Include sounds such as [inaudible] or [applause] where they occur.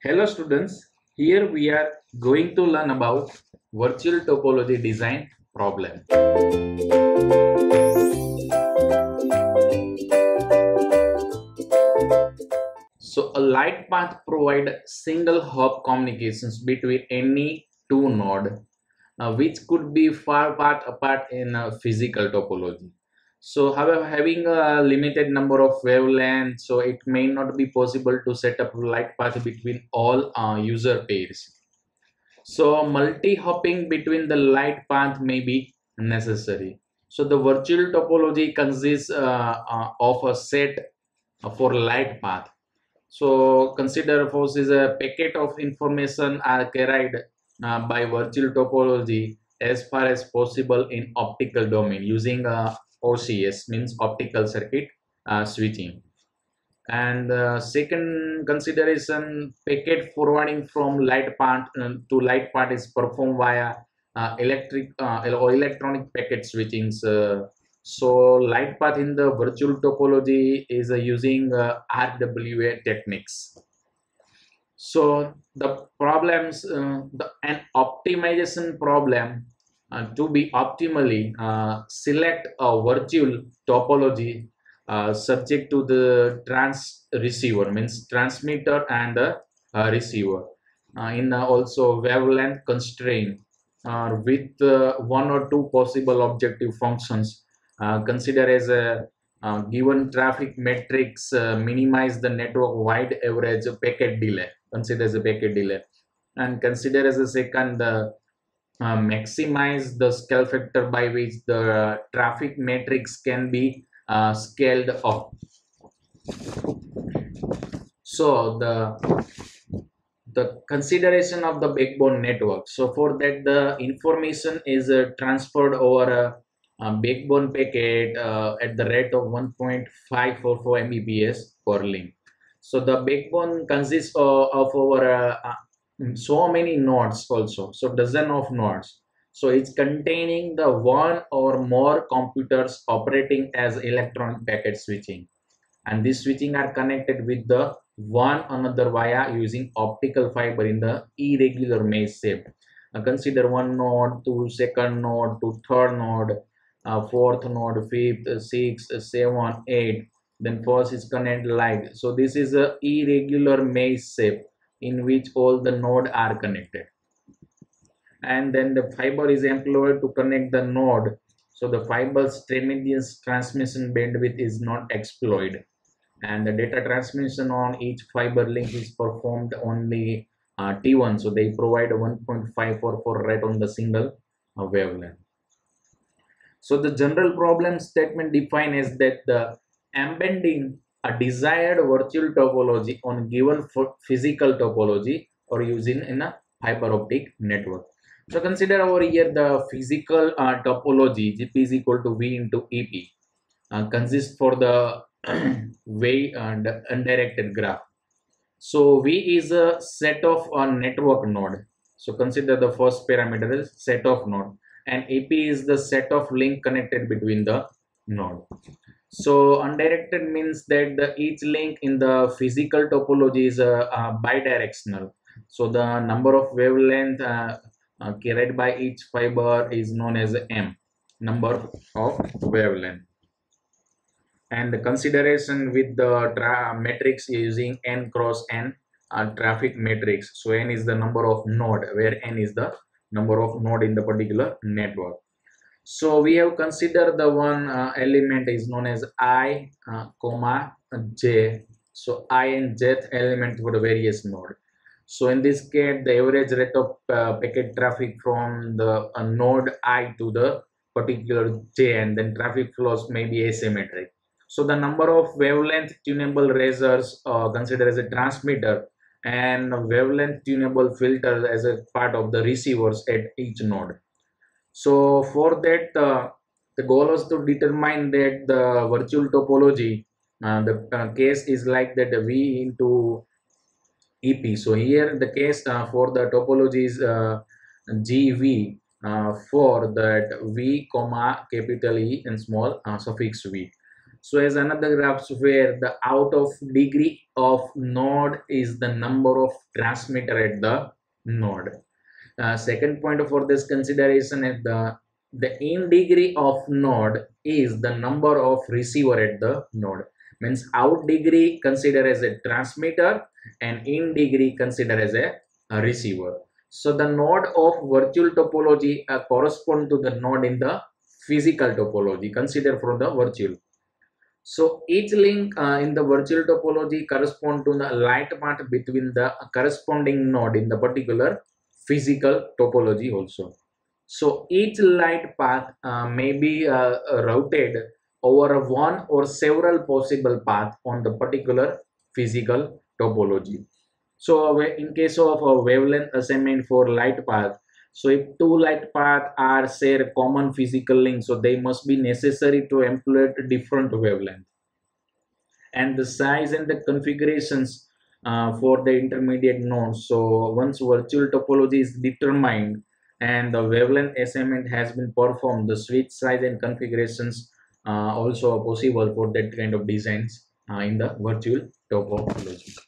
Hello students, here we are going to learn about virtual topology design problem. So a light path provide single hop communications between any two node uh, which could be far apart apart in a physical topology. So however, having a limited number of wavelengths, so it may not be possible to set up light path between all uh, user pairs. So multi-hopping between the light path may be necessary. So the virtual topology consists uh, uh, of a set for light path. So consider force is a packet of information are carried uh, by virtual topology as far as possible in optical domain using a OCS means optical circuit uh, switching. And uh, second consideration, packet forwarding from light path uh, to light path is performed via uh, electric uh, or electronic packet switching. so light path in the virtual topology is using RWA techniques. So the problems, the, an optimization problem uh, to be optimally uh, select a virtual topology uh, subject to the trans receiver means transmitter and the receiver. In also wavelength constraint with one or two possible objective functions consider as a uh, given traffic matrix uh, minimize the network wide average packet delay consider as a packet delay and consider as a second uh, uh, maximize the scale factor by which the traffic matrix can be uh, scaled up. So the the consideration of the backbone network. So for that the information is uh, transferred over a, a, backbone packet uh, at the rate of 1.544 Mbps per link. So the backbone consists of, of over uh, so many nodes also. So dozen of nodes so it's containing the one or more computers operating as electronic packet switching. And these switching are connected with the one another via using optical fiber in the irregular mesh shape. Uh, consider one node to second node to third node uh, fourth node fifth sixth seven eight then first is connected like so this is a irregular mesh shape in which all the node are connected. And then the fiber is employed to connect the node. So the fiber's tremendous transmission bandwidth is not exploited. And the data transmission on each fiber link is performed only uh, T1 so they provide 1.544 right on the single uh, wavelength. So the general problem statement defined is that the embedding a desired virtual topology on given physical topology or using in a fiber optic network. So consider over here the physical uh, topology GP is equal to V into EP uh, consists for the [clears throat] way and undirected graph. So V is a set of a network node. So consider the first parameter is set of node and EP is the set of link connected between the node. So undirected means that the each link in the physical topology is uh, uh, bidirectional. So the number of wavelength uh, uh, carried by each fiber is known as m, number of wavelength. And the consideration with the matrix using n cross n traffic matrix. So n is the number of node where n is the number of node in the particular network so we have considered the one uh, element is known as i uh, comma j. So i and jth element for the various node. So in this case the average rate of uh, packet traffic from the uh, node i to the particular j and then traffic flows may be asymmetric. So the number of wavelength tunable lasers uh, considered as a transmitter and wavelength tunable filter as a part of the receivers at each node so for that, uh, the goal was to determine that the virtual topology, uh, the uh, case is like that V into EP. So here the case uh, for the topology is uh, GV uh, for that V comma capital E and small suffix V. so as another graphs where the out of degree of node is the number of transmitter at the node uh, second point for this consideration is the the in degree of node is the number of receiver at the node. Means out degree consider as a transmitter and in degree consider as a, a receiver. So the node of virtual topology uh, correspond to the node in the physical topology. Consider from the virtual. So each link uh, in the virtual topology correspond to the light path between the corresponding node in the particular physical topology also so each light path uh, may be uh, routed over one or several possible paths on the particular physical topology. So in case of a wavelength assignment for light path, so if two light paths are share common physical link, so they must be necessary to employ different wavelength. And the size and the configurations uh, for the intermediate nodes. So once virtual topology is determined and the wavelength assignment has been performed, the switch size and configurations uh, also possible for that kind of designs uh, in the virtual topology.